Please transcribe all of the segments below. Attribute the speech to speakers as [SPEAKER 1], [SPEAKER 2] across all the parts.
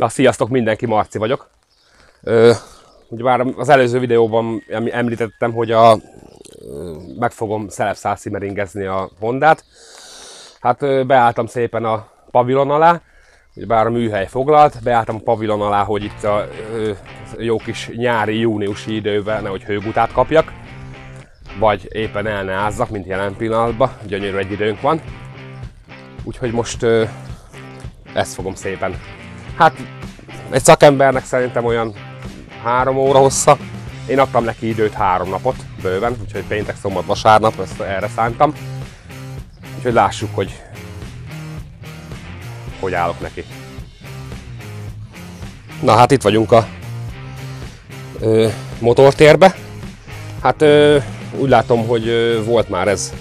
[SPEAKER 1] Na, sziasztok, mindenki, Marci vagyok. Ö, ugye már az előző videóban em- említettem, hogy a, ö, meg fogom szelepszálszimeringezni a Hondát. Hát ö, beálltam szépen a pavilon alá, ugye bár a műhely foglalt, beálltam a pavilon alá, hogy itt a ö, jó kis nyári, júniusi időben nehogy hőgutát kapjak, vagy éppen el ne ázzak, mint jelen pillanatban, gyönyörű egy időnk van. Úgyhogy most ö, ezt fogom szépen Hát egy szakembernek szerintem olyan három óra hossza. Én adtam neki időt három napot bőven, úgyhogy péntek, szombat, vasárnap, ezt erre szántam. Úgyhogy lássuk, hogy hogy állok neki. Na hát itt vagyunk a ö, motortérbe. Hát ö, úgy látom, hogy ö, volt már ez,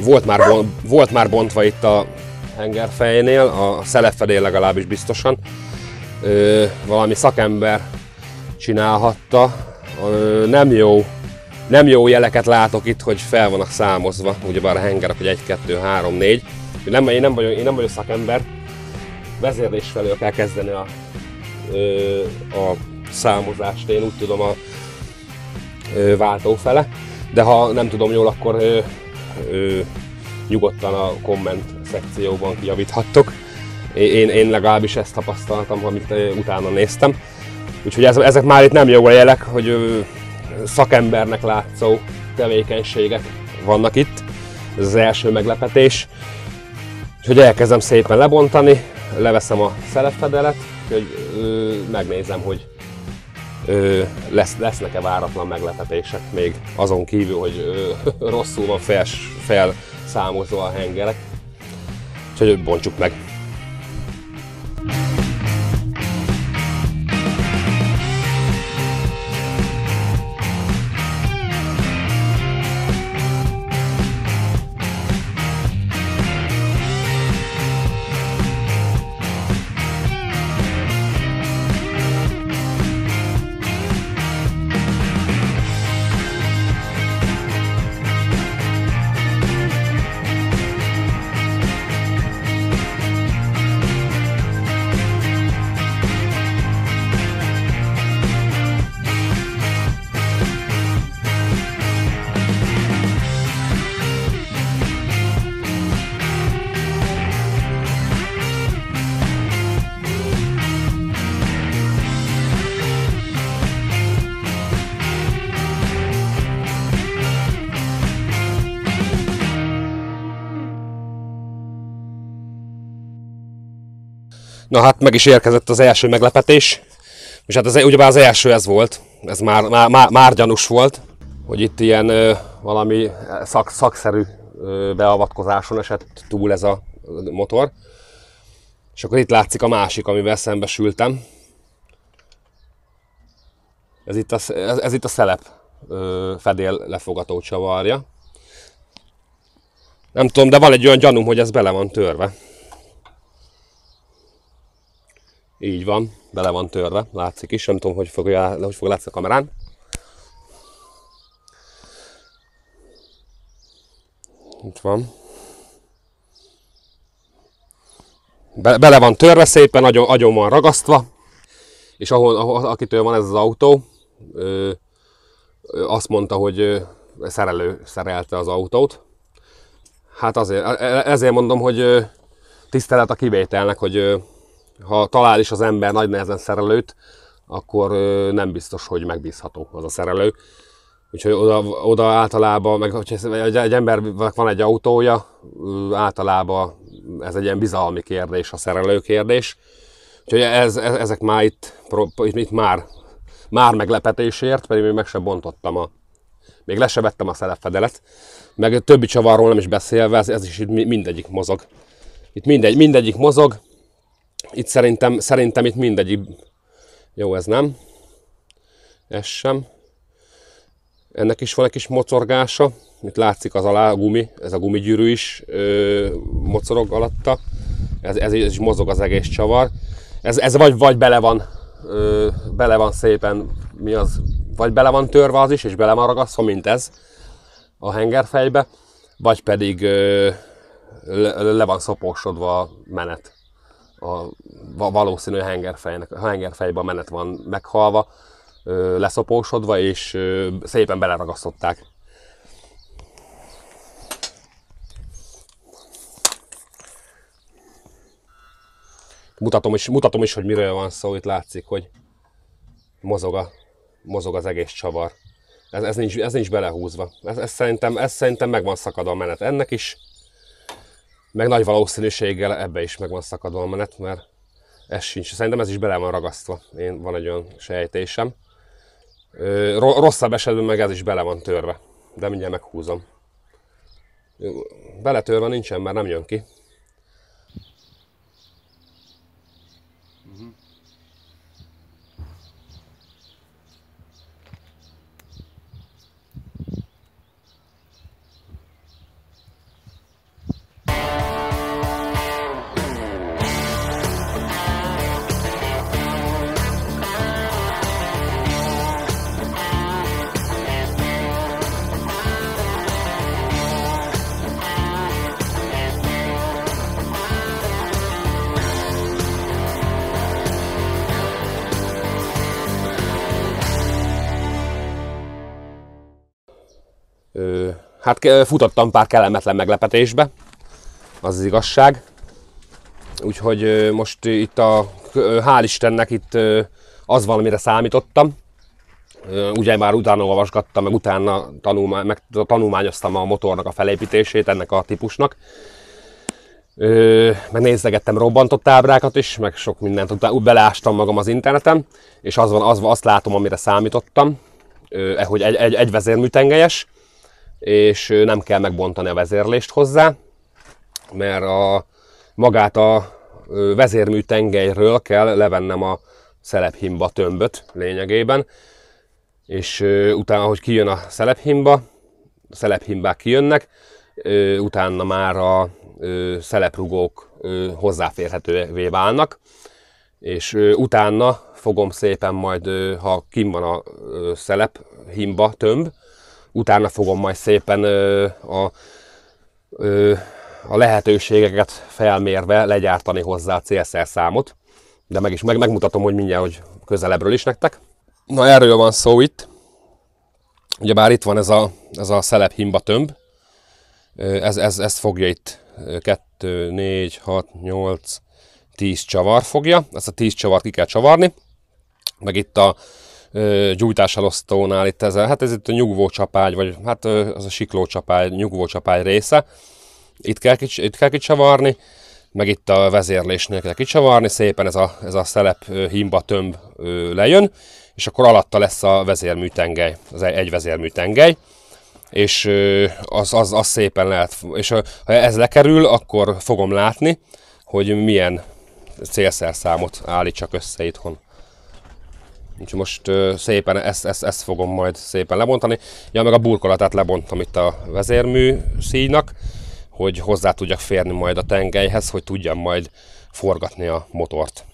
[SPEAKER 1] volt már, bon, volt már bontva itt a hengerfejnél, a szelepfedél legalábbis biztosan. Ö, valami szakember csinálhatta. Ö, nem jó nem jó jeleket látok itt, hogy fel vannak számozva, ugyebár a hengerek, hogy 1, 2, 3, 4. Nem, én, nem vagyok, én nem vagyok szakember, vezérlés felől kell kezdeni a, ö, a számozást, én úgy tudom a ö, váltó fele, de ha nem tudom jól, akkor ö, ö, nyugodtan a komment szekcióban kijavíthattok. Én, én legalábbis ezt tapasztaltam, amit utána néztem. Úgyhogy ez, ezek már itt nem jó a jelek, hogy szakembernek látszó tevékenységek vannak itt. Ez az első meglepetés. Úgyhogy elkezdem szépen lebontani, leveszem a szelepfedelet, hogy ö, megnézem, hogy ö, lesz, lesznek-e váratlan meglepetések még azon kívül, hogy ö, rosszul van fel, felszámozva a hengerek. Úgyhogy bontsuk meg. Na hát meg is érkezett az első meglepetés. És hát az, ugyebár az első ez volt, ez már, már, már, már gyanús volt, hogy itt ilyen ö, valami szak, szakszerű ö, beavatkozáson esett túl ez a motor. És akkor itt látszik a másik, amivel szembesültem. Ez itt a, ez, ez itt a szelep ö, fedél lefogató csavarja. Nem tudom, de van egy olyan gyanúm, hogy ez bele van törve. Így van, bele van törve, látszik is, nem tudom, hogy fog, hogy fog látszani a kamerán. Itt van. Be, bele van törve szépen, agyon, agyon van ragasztva, és ahol, ahol akitől van ez az autó, ö, ö, azt mondta, hogy ö, szerelő szerelte az autót. Hát azért, e, ezért mondom, hogy tisztelet a kivételnek, hogy ha talál is az ember nagy nehezen szerelőt, akkor nem biztos, hogy megbízható az a szerelő. Úgyhogy oda, oda általában, meg hogyha egy, embernek van egy autója, általában ez egy ilyen bizalmi kérdés, a szerelő kérdés. Úgyhogy ez, ez, ezek már itt, itt már, már meglepetésért, pedig még meg sem bontottam a, még le se vettem a szelepfedelet, meg a többi csavarról nem is beszélve, ez, ez is itt mindegyik mozog. Itt mindegy, mindegyik mozog, itt szerintem, szerintem itt mindegyik... Jó, ez nem. Ez sem. Ennek is van egy kis mocorgása. Itt látszik az alá a gumi, ez a gumigyűrű is ö, mocorog alatta. Ez, ez, is mozog az egész csavar. Ez, ez vagy, vagy bele van ö, bele van szépen, mi az, vagy bele van törve az is, és bele van ragasztva, mint ez a hengerfejbe, vagy pedig ö, le, le van szopósodva a menet a valószínű hengerfejnek, a menet van meghalva, leszopósodva, és szépen beleragasztották. Mutatom is, mutatom is, hogy miről van szó, itt látszik, hogy mozog, a, mozog az egész csavar. Ez, ez, nincs, ez nincs belehúzva. Ez, ez, szerintem, ez szerintem meg van szakadva a menet ennek is, meg nagy valószínűséggel ebbe is meg van szakadva a menet, mert ez sincs. Szerintem ez is bele van ragasztva. Én van egy olyan sejtésem. Rosszabb esetben meg ez is bele van törve. De mindjárt meghúzom. Beletörve nincsen, mert nem jön ki. Hát futottam pár kellemetlen meglepetésbe, az az igazság. Úgyhogy most itt a, hál' Istennek itt az van, amire számítottam. Ugye már utána olvasgattam, meg utána tanulmány, meg tanulmányoztam a motornak a felépítését ennek a típusnak. meg nézegettem robbantott ábrákat is, meg sok mindent, utána beleástam magam az interneten, és az van, az, azt látom, amire számítottam, hogy egy, egy, egy vezérműtengelyes, és nem kell megbontani a vezérlést hozzá, mert a, magát a vezérmű tengelyről kell levennem a szelephimba tömböt lényegében, és utána, hogy kijön a szelephimba, a szelephimbák kijönnek, utána már a szeleprugók hozzáférhetővé válnak, és utána fogom szépen majd, ha kim van a szelephimba tömb, utána fogom majd szépen a, a lehetőségeket felmérve legyártani hozzá a célszer számot, de meg is meg, megmutatom, hogy mindjárt, hogy közelebbről is nektek. Na erről van szó itt. Ugye bár itt van ez a, ez a szelep himba tömb, ez, ez, ez fogja itt 2, 4, 6, 8, 10 csavar fogja. Ezt a 10 csavart ki kell csavarni. Meg itt a gyújtáselosztónál itt ez, hát ez itt a nyugvócsapágy, vagy hát az a siklócsapágy, nyugvócsapágy része. Itt kell, itt kell kicsavarni, meg itt a vezérlésnél kell kicsavarni, szépen ez a, ez a szelep himba tömb lejön, és akkor alatta lesz a vezérműtengely, az egy vezérműtengely, és az, az, az szépen lehet, és ha ez lekerül, akkor fogom látni, hogy milyen célszerszámot állítsak össze itthon. Úgyhogy most szépen ezt, ezt, ezt fogom majd szépen lebontani. Ja, meg a burkolatát lebontam itt a vezérmű szíjnak, hogy hozzá tudjak férni majd a tengelyhez, hogy tudjam majd forgatni a motort.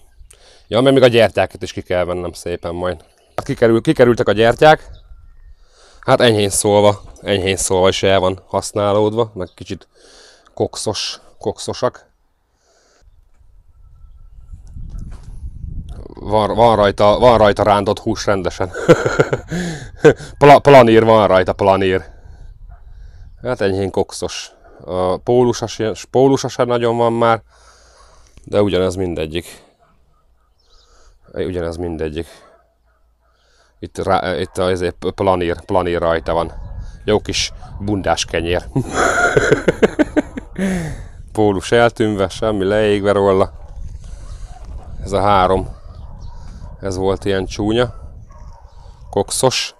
[SPEAKER 1] Ja, meg még a gyertyákat is ki kell vennem szépen majd. Hát kikerül, kikerültek a gyertyák, hát enyhén szólva, enyhén szólva is el van használódva, meg kicsit kokszos, kokszosak. Van, van, rajta, van rajta rántott hús rendesen. Pla, planír van rajta, planír. Hát enyhén kokszos. A pólusas, pólusas sem nagyon van már, de ugyanez mindegyik. Ugyanez mindegyik. Itt, rá, itt azért planír, planír rajta van. Jó kis bundás kenyér. Pólus eltűnve, semmi leégve róla. Ez a három ez volt ilyen csúnya, kokszos.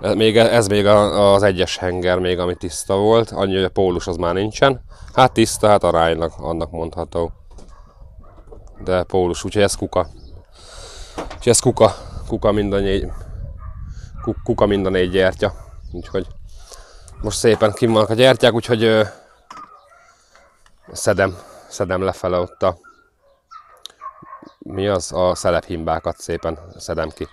[SPEAKER 1] Ez még, ez még az egyes henger még, ami tiszta volt, annyi, hogy a pólus az már nincsen. Hát tiszta, hát aránylag annak mondható. De pólus, úgyhogy ez kuka. Úgyhogy ez kuka, kuka mind a négy, kuka mind a négy gyertya. Úgyhogy most szépen kim vannak a gyertyák, úgyhogy ö, szedem, szedem lefele ott a mi az? A szelephimbákat szépen szedem ki.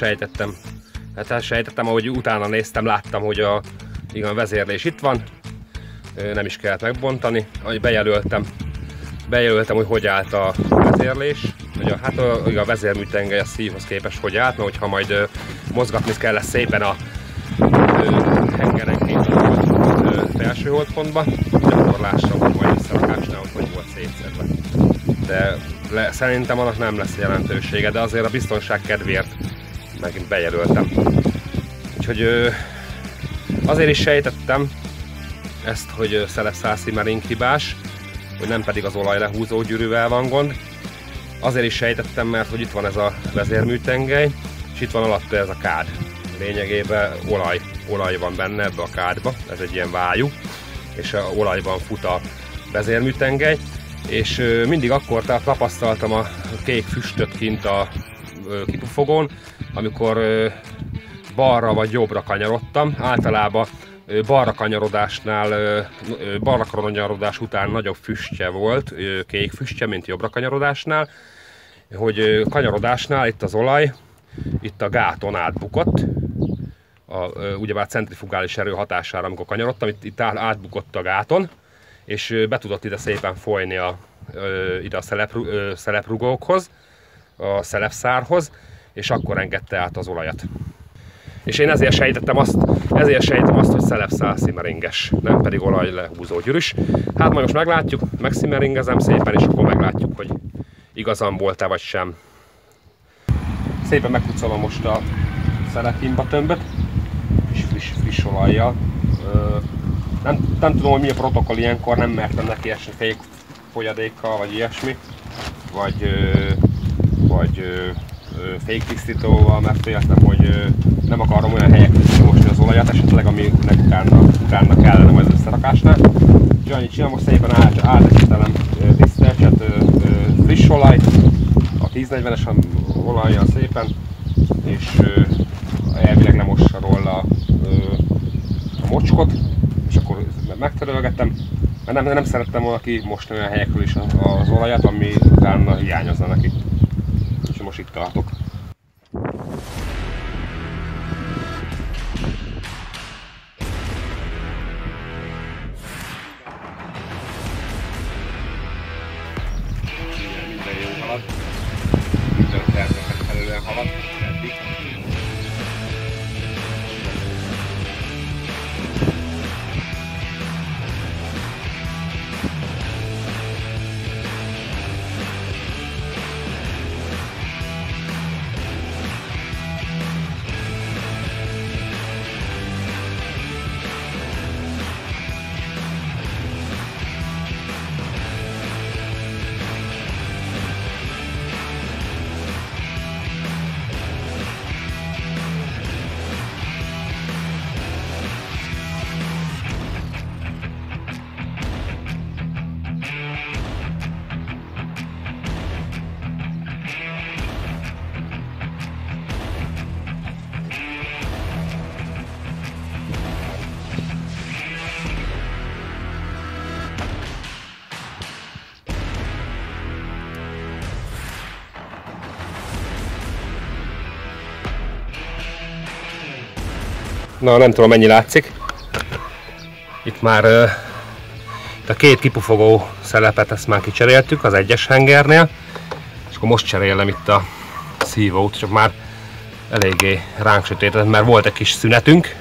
[SPEAKER 1] Sejtettem. Hát sejtettem, ahogy utána néztem, láttam, hogy a, igen, vezérlés itt van. Nem is kellett megbontani. Ahogy bejelöltem, bejelöltem, hogy hogy állt a vezérlés. Hogy a, hát a, a vezérműtengely a szívhoz képest hogy állt, mert hogyha majd mozgatni kell lesz szépen a hengerenként a felső holdpontba, akkor lássam, hogy majd összerakásnál, hogy volt szétszedve. De le, szerintem annak nem lesz jelentősége, de azért a biztonság kedvéért megint bejelöltem. Úgyhogy azért is sejtettem ezt, hogy szelepszászi merink hibás, hogy nem pedig az olaj lehúzó gyűrűvel van gond. Azért is sejtettem, mert hogy itt van ez a vezérműtengely, és itt van alatta ez a kád. Lényegében olaj, olaj van benne ebbe a kádba, ez egy ilyen vájú, és a olajban fut a vezérműtengely, és mindig akkor tapasztaltam a kék füstöt kint a kipufogón, amikor balra vagy jobbra kanyarodtam. Általában balra kanyarodásnál, balra kanyarodás után nagyobb füstje volt, kék füstje, mint jobbra kanyarodásnál, hogy kanyarodásnál itt az olaj, itt a gáton átbukott, a, ugyebár centrifugális erő hatására, amikor kanyarodtam, itt, itt átbukott a gáton, és be tudott ide szépen folyni a, ide a szeleprugókhoz, a szelepszárhoz, és akkor engedte át az olajat. És én ezért sejtettem azt, ezért sejtem azt, hogy szelepszál szimeringes, nem pedig olaj lehúzó gyűrűs. Hát majd most meglátjuk, megszimeringezem szépen, és akkor meglátjuk, hogy igazam volt-e vagy sem. Szépen megkucolom most a szelepimba tömböt, és friss, friss olajjal. Nem, nem tudom, hogy mi a protokoll ilyenkor, nem mertem neki esni fék folyadékkal, vagy ilyesmi, vagy, vagy féktisztítóval, mert féltem, hogy nem akarom olyan helyekre mosni az olajat, esetleg aminek utána, utána kellene majd az összerakásnál. Úgyhogy annyit csinálom, most szépen át, átesítelem tisztelcset, friss olaj, a 1040-es olajjal szépen, és elvileg lemossa róla a mocskot, és akkor megtörölgettem, mert nem, nem szerettem volna ki most olyan helyekről is az olajat, ami utána hiányozna neki. És most Na, nem tudom mennyi látszik. Itt már uh, a két kipufogó szelepet ezt már kicseréltük az egyes hengernél. És akkor most cserélem itt a szívót, csak már eléggé ránk sötétedett, mert volt egy kis szünetünk.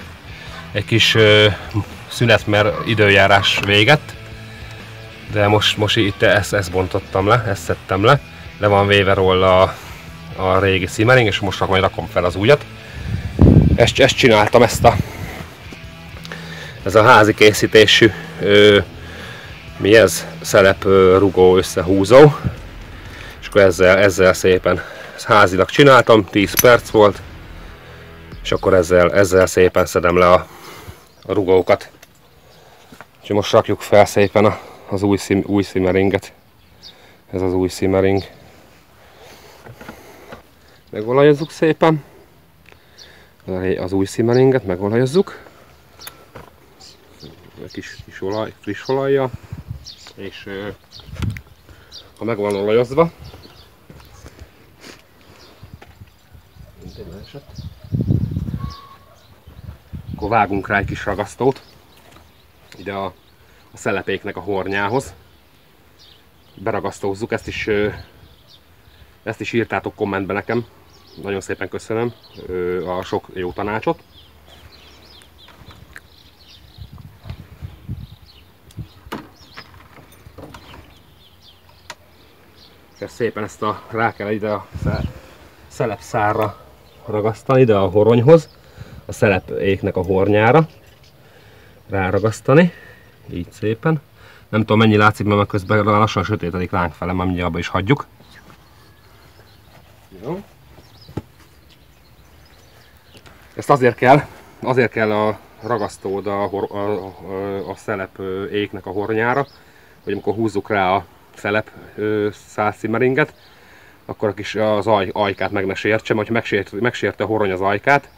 [SPEAKER 1] Egy kis uh, szünet, mert időjárás véget. De most, most itt ezt, ezt bontottam le, ezt szedtem le. Le van véve róla a, a régi simmering, és most majd rakom fel az újat ezt, ezt csináltam, ezt a ez a házi készítésű ö, mi ez? Szelep ö, rugó összehúzó. És akkor ezzel, ezzel szépen ezt házilag csináltam, 10 perc volt és akkor ezzel, ezzel szépen szedem le a, a rugókat. És most rakjuk fel szépen a, az új, szim, új szimeringet. Ez az új szimering. Megolajozzuk szépen az új szimeringet megolajozzuk. Egy kis, kis olaj, friss olajja, és ha meg van olajozva, Akkor vágunk rá egy kis ragasztót, ide a, a szelepéknek a hornyához. Beragasztózzuk, ezt is, ezt is írtátok kommentbe nekem. Nagyon szépen köszönöm a sok jó tanácsot. És szépen ezt a, rá kell ide a szelepszárra ragasztani, ide a horonyhoz, a szelepéknek a hornyára ráragasztani, így szépen. Nem tudom mennyi látszik, mert közben lassan sötétedik ránk fele, már mindjárt abba is hagyjuk. Jó. Ezt azért kell, azért kell a ragasztód a, a, a, a szelep éknek a hornyára, hogy amikor húzzuk rá a szelep szálszimeringet, akkor a kis az aj, ajkát meg ne sértse, mert ha megsért, megsérte a horony az ajkát,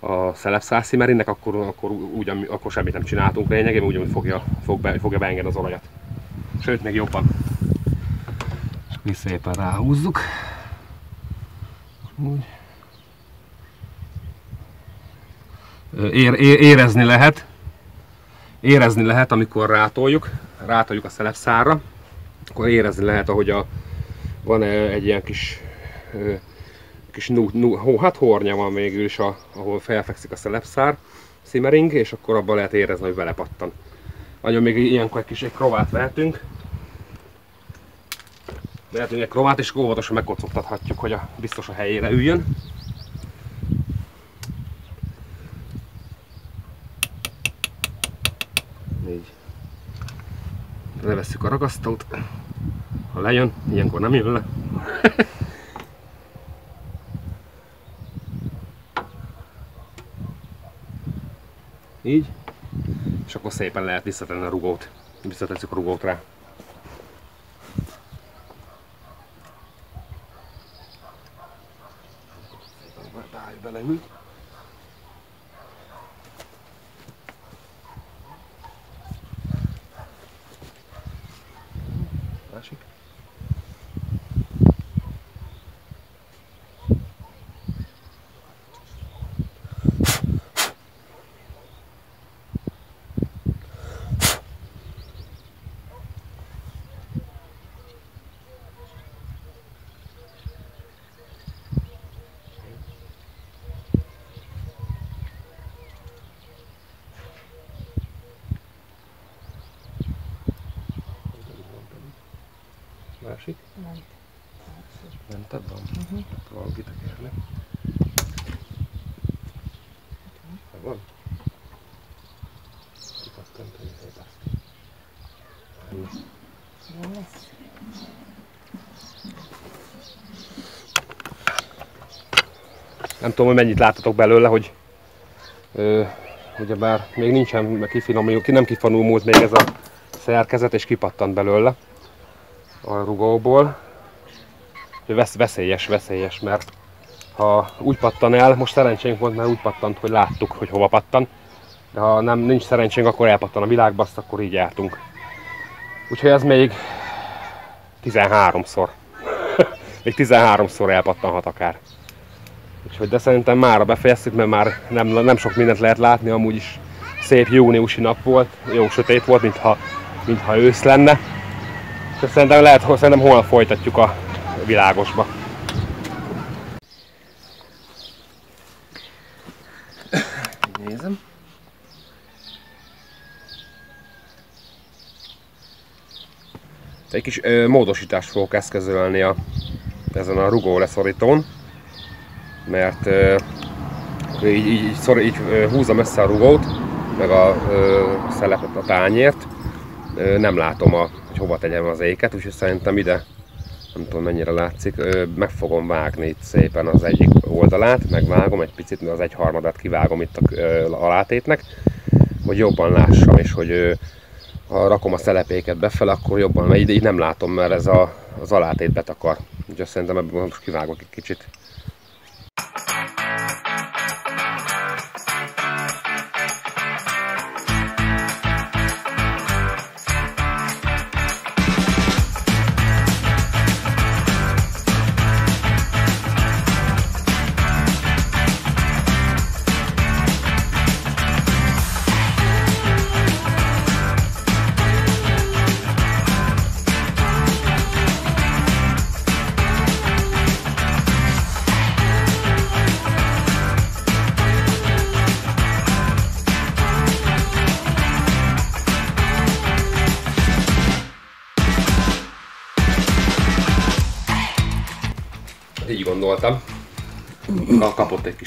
[SPEAKER 1] a szelepszálszimerinnek, akkor, akkor, úgy, akkor semmit nem csináltunk lényegében, úgy, hogy fogja, fog be, fogja beengedni az olajat. Sőt, még jobban. Mi szépen ráhúzzuk. Úgy. Ér, ér, érezni lehet, érezni lehet, amikor rátoljuk, rátoljuk a szelepszárra, akkor érezni lehet, ahogy a, van egy ilyen kis, kis nu, nu, hó, hát hornya van végül is, a, ahol felfekszik a szelepszár, simmering, és akkor abban lehet érezni, hogy belepattan. Nagyon még ilyenkor egy kis egy krovát vehetünk. Vehetünk egy krovát, és óvatosan megkocogtathatjuk, hogy a biztos a helyére üljön. Így. Levesszük a ragasztót. Ha lejön, ilyenkor nem jön le. Így. És akkor szépen lehet visszatenni a rugót. Visszatesszük a rugót rá. beleül. Másik. Másik?
[SPEAKER 2] Ment.
[SPEAKER 1] Mented van?
[SPEAKER 2] Mhm.
[SPEAKER 1] Hát valaki tekerni. Van? Kipattant, hogy ez.
[SPEAKER 2] Jó lesz.
[SPEAKER 1] Nem tudom, hogy mennyit láttatok belőle, hogy ö, ugyebár még nincsen kifinomult, ki nem kifanulmult még ez a szerkezet, és kipattant belőle a rugóból. Vesz, veszélyes, veszélyes, mert ha úgy pattan el, most szerencsénk volt, mert úgy pattant, hogy láttuk, hogy hova pattan. De ha nem, nincs szerencsénk, akkor elpattan a világba, azt akkor így jártunk. Úgyhogy ez még 13-szor. még 13-szor elpattanhat akár. Úgyhogy de szerintem mára befejeztük, mert már nem, nem sok mindent lehet látni, amúgy is szép júniusi nap volt, jó sötét volt, mintha, mintha ősz lenne. És szerintem lehet, szerintem holnap folytatjuk a világosba. Nézem. Egy kis ö, módosítást fogok eszközölni a, ezen a rugó leszorítón, mert ö, így, így, szor, így ö, húzom össze a rugót, meg a ö, szelepet, a tányért, ö, nem látom, a, hogy hova tegyem az éket, úgyhogy szerintem ide, nem tudom mennyire látszik, meg fogom vágni itt szépen az egyik oldalát, megvágom egy picit, mert az egy harmadát kivágom itt a alátétnek, hogy jobban lássam, és hogy ha rakom a szelepéket befele, akkor jobban, mert így, így nem látom, mert ez a, az alátét betakar. Úgyhogy szerintem ebből most kivágok egy kicsit.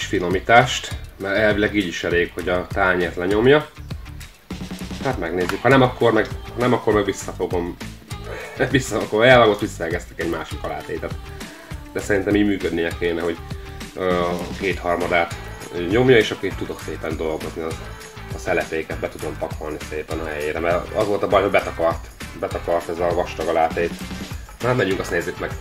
[SPEAKER 1] Finomítást, mert elvileg így is elég, hogy a tányért lenyomja. Hát megnézzük, ha nem akkor meg, ha nem akkor meg visszafogom. Vissza, akkor elvagot visszaegeztek egy másik alátétet. De szerintem így működnie kéne, hogy a kétharmadát nyomja, és akkor itt tudok szépen dolgozni, az, a szelepéket be tudom pakolni szépen a helyére, mert az volt a baj, hogy betakart, betakart ez a vastag alátét. Na, hát megyünk, azt nézzük meg.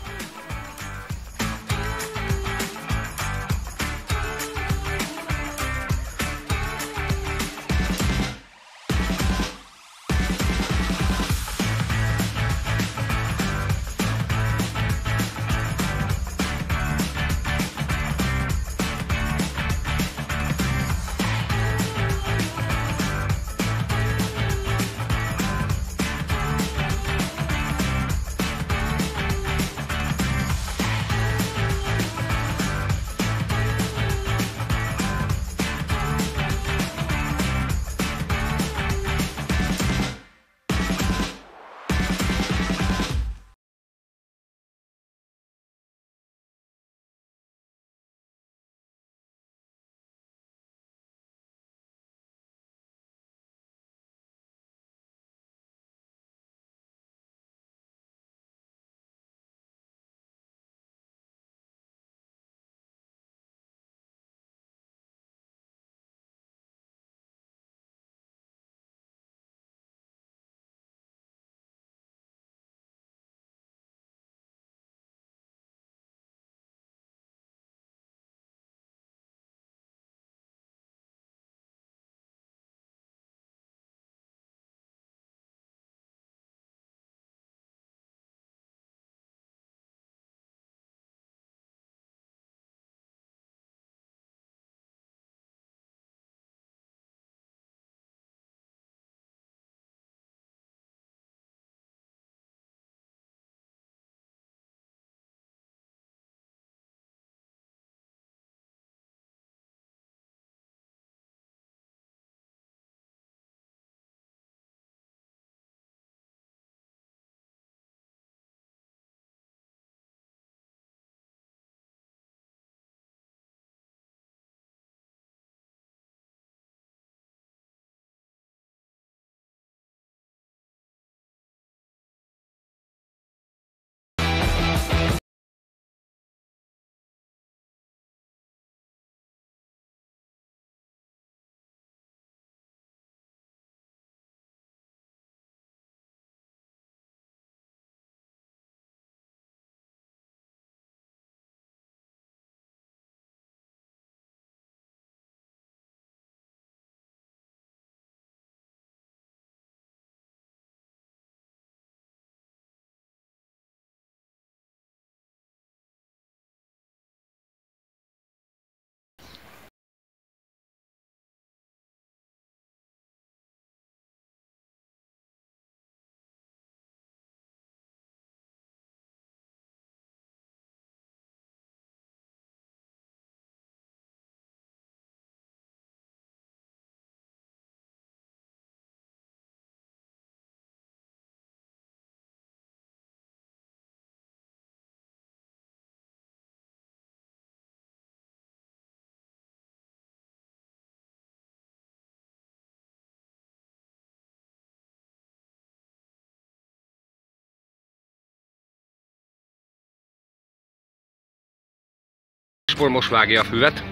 [SPEAKER 1] Spor most vágja a füvet.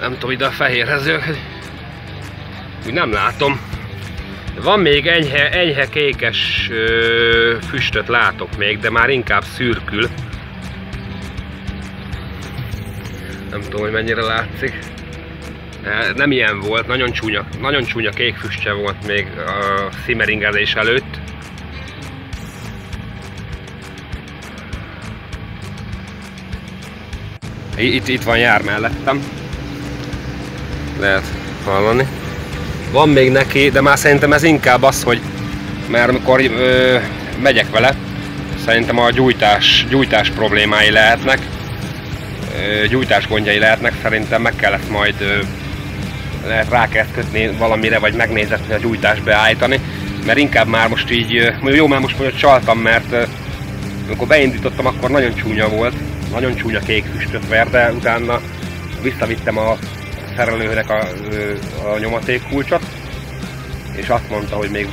[SPEAKER 1] Nem tudom, ide a fehérhez Úgy nem látom. Van még enyhe, enyhe kékes ö, füstöt látok még, de már inkább szürkül. Nem tudom, hogy mennyire látszik. Nem ilyen volt, nagyon csúnya, nagyon csúnya kék füstje volt még a szimmeringelés előtt. Itt, itt van jár mellettem. Lehet hallani. Van még neki, de már szerintem ez inkább az, hogy mert amikor ö, megyek vele, szerintem a gyújtás, gyújtás problémái lehetnek, ö, gyújtás gondjai lehetnek, szerintem meg kellett majd ö, lehet rá kell kötni valamire, vagy megnézetni a gyújtást beállítani, mert inkább már most így, jó már most mondjuk csaltam, mert amikor beindítottam, akkor nagyon csúnya volt, nagyon csúnya kék füstöt ver, de utána visszavittem a szerelőnek a, a nyomatékkulcsot, és azt mondta, hogy még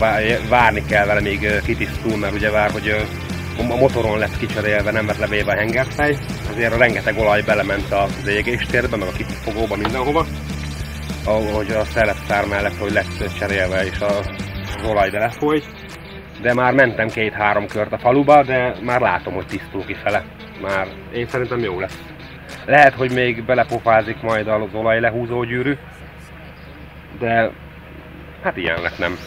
[SPEAKER 1] várni kell vele, még kitisztul, mert ugye vár, hogy a motoron lett kicserélve, nem lett levéve a hengerfej, azért rengeteg olaj belement az égéstérbe, meg a kipufogóba, mindenhova, ahogy a szelepszár mellett, hogy lett cserélve, és az olaj belefolyt. De már mentem két-három kört a faluba, de már látom, hogy tisztul kifele. Már én szerintem jó lesz. Lehet, hogy még belepofázik majd az olaj lehúzó gyűrű, de hát ilyennek nem.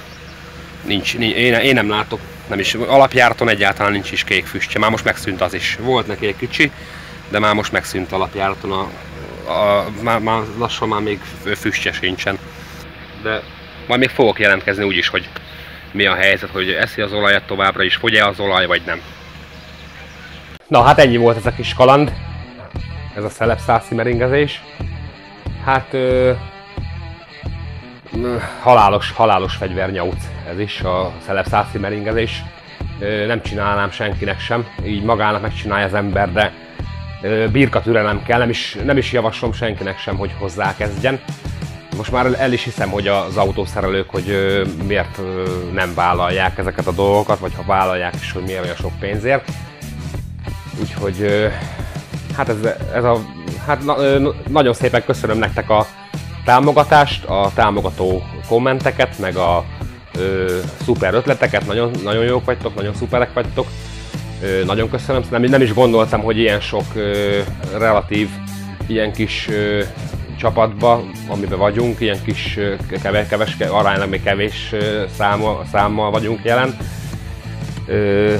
[SPEAKER 1] Nincs, nincs én, én, nem látok, nem is, alapjáraton egyáltalán nincs is kék füstje, már most megszűnt az is. Volt neki egy kicsi, de már most megszűnt alapjáraton, a, a, már, már lassan már még füstje sincsen. De majd még fogok jelentkezni úgyis, hogy mi a helyzet, hogy eszi az olajat továbbra is, fogy-e az olaj, vagy nem. Na hát ennyi volt ez a kis kaland ez a szelepszászi meringezés. Hát ö, halálos, halálos fegyvernyauc ez is, a szelepszászi meringezés. Ö, nem csinálnám senkinek sem, így magának megcsinálja az ember, de ö, birka türelem kell, nem is, nem is javaslom senkinek sem, hogy hozzá kezdjen. Most már el is hiszem, hogy az autószerelők, hogy ö, miért ö, nem vállalják ezeket a dolgokat, vagy ha vállalják is, hogy miért olyan sok pénzért. Úgyhogy hát ez, ez a, hát na, nagyon szépen köszönöm nektek a támogatást, a támogató kommenteket, meg a ö, szuper ötleteket, nagyon, nagyon jók vagytok, nagyon szuperek vagytok. Ö, nagyon köszönöm, nem, nem is gondoltam, hogy ilyen sok ö, relatív, ilyen kis ö, csapatba, amiben vagyunk, ilyen kis keves, keves aránylag még kevés számmal, számmal vagyunk jelen.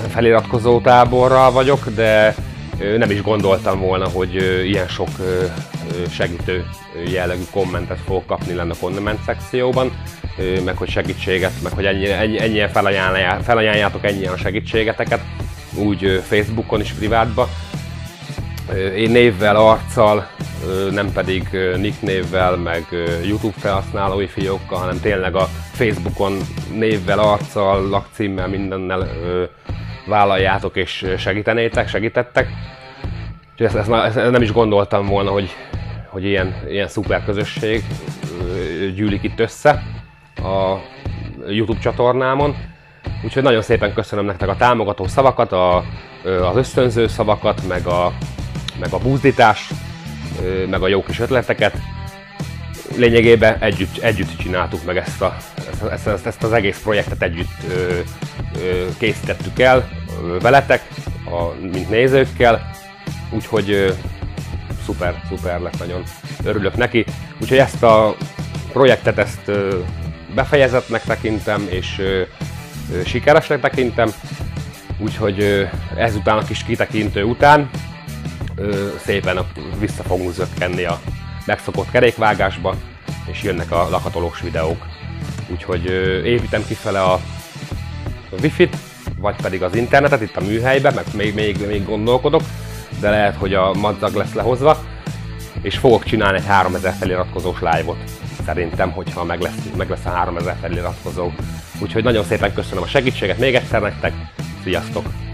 [SPEAKER 1] Feliratkozó táborral vagyok, de nem is gondoltam volna, hogy ilyen sok segítő jellegű kommentet fogok kapni lenne a komment szekcióban, meg hogy segítséget, meg hogy ennyi, ennyi, ennyien felajánljátok ennyien a segítségeteket, úgy Facebookon is privátba. Én névvel, arccal, nem pedig nick névvel, meg YouTube felhasználói fiókkal, hanem tényleg a Facebookon névvel, arccal, lakcímmel, mindennel vállaljátok és segítenétek, segítettek. Úgyhogy ezt, ezt, ezt nem is gondoltam volna, hogy, hogy ilyen, ilyen szuper közösség gyűlik itt össze a YouTube csatornámon. Úgyhogy nagyon szépen köszönöm nektek a támogató szavakat, a, az ösztönző szavakat, meg a, meg a buzdítás, meg a jó kis ötleteket. Lényegében együtt, együtt csináltuk meg ezt, a, ezt, ezt, ezt az egész projektet együtt ö, ö, készítettük el veletek, a, mint nézőkkel, úgyhogy ö, szuper, szuper lett, nagyon örülök neki. Úgyhogy ezt a projektet ezt ö, befejezetnek tekintem, és ö, ö, sikeresnek tekintem, úgyhogy ö, ezután a kis kitekintő után ö, szépen vissza fogunk zökkenni a megszokott kerékvágásba, és jönnek a lakatolós videók. Úgyhogy ö, építem kifele a wifi-t, vagy pedig az internetet itt a műhelyben, meg még, még, még gondolkodok, de lehet, hogy a madzag lesz lehozva, és fogok csinálni egy 3000 feliratkozós live-ot szerintem, hogyha meg lesz, meg lesz a 3000 feliratkozó. Úgyhogy nagyon szépen köszönöm a segítséget még egyszer nektek, sziasztok!